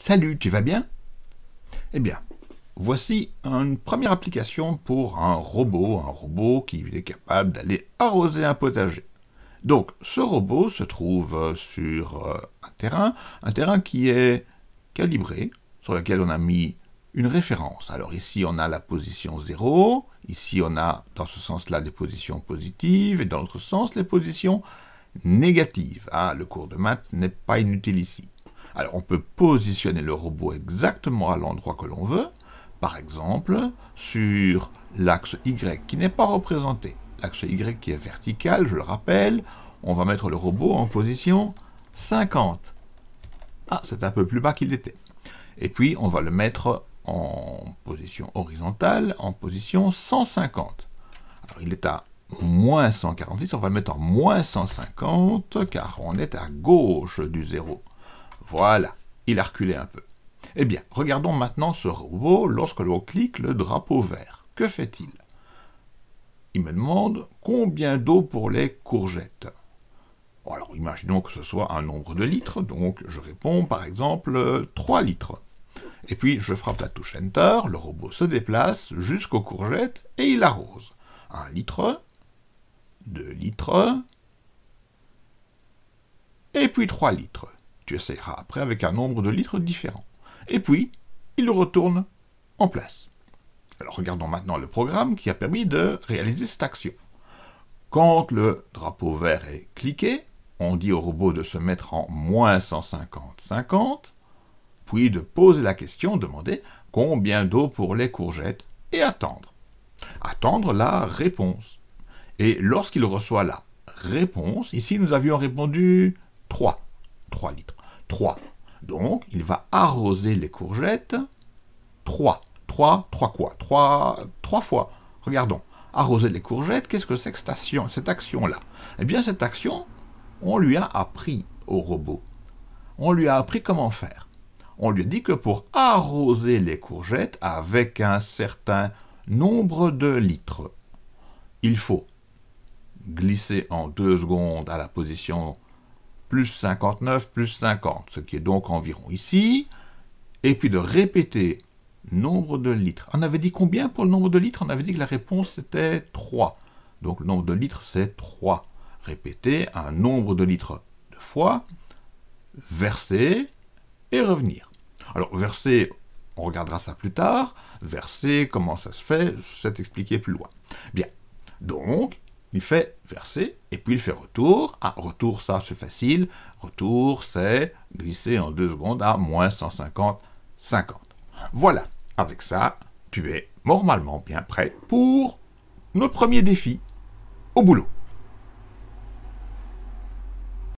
Salut, tu vas bien? Eh bien, voici une première application pour un robot, un robot qui est capable d'aller arroser un potager. Donc, ce robot se trouve sur euh, un terrain, un terrain qui est calibré, sur lequel on a mis une référence. Alors ici, on a la position 0, ici, on a, dans ce sens-là, les positions positives, et dans l'autre sens, les positions négatives. Ah, le cours de maths n'est pas inutile ici. Alors on peut positionner le robot exactement à l'endroit que l'on veut, par exemple sur l'axe Y qui n'est pas représenté. L'axe Y qui est vertical, je le rappelle, on va mettre le robot en position 50. Ah, c'est un peu plus bas qu'il était. Et puis on va le mettre en position horizontale, en position 150. Alors il est à moins 146, on va le mettre en moins 150, car on est à gauche du zéro. Voilà, il a reculé un peu. Eh bien, regardons maintenant ce robot lorsque l'on clique le drapeau vert. Que fait-il? Il me demande combien d'eau pour les courgettes. Alors, imaginons que ce soit un nombre de litres, donc je réponds par exemple 3 litres. Et puis je frappe la touche Enter, le robot se déplace jusqu'aux courgettes et il arrose. 1 litre, 2 litres, et puis 3 litres. Tu essayeras après avec un nombre de litres différent. Et puis, il retourne en place. Alors regardons maintenant le programme qui a permis de réaliser cette action. Quand le drapeau vert est cliqué, on dit au robot de se mettre en moins 150, 50, puis de poser la question, demander combien d'eau pour les courgettes, et attendre. Attendre la réponse. Et lorsqu'il reçoit la réponse, ici nous avions répondu 3, 3 litres. 3. Donc, il va arroser les courgettes 3. 3, 3 quoi? 3, 3 fois. Regardons. Arroser les courgettes, qu'est-ce que c'est que cette action-là? Eh bien, cette action, on lui a appris au robot. On lui a appris comment faire. On lui a dit que pour arroser les courgettes avec un certain nombre de litres, il faut glisser en deux secondes à la position plus 59 plus 50, ce qui est donc environ ici, et puis de répéter nombre de litres. On avait dit combien pour le nombre de litres? On avait dit que la réponse était 3. Donc le nombre de litres, c'est 3. Répéter un nombre de litres de fois, verser et revenir. Alors verser, on regardera ça plus tard. Verser, comment ça se fait, c'est expliqué plus loin. Bien. Donc, il fait verser, et puis il fait retour. Ah, retour, ça, c'est facile. Retour, c'est glisser en deux secondes à moins 150, 50. Voilà, avec ça, tu es normalement bien prêt pour notre premier défi. Au boulot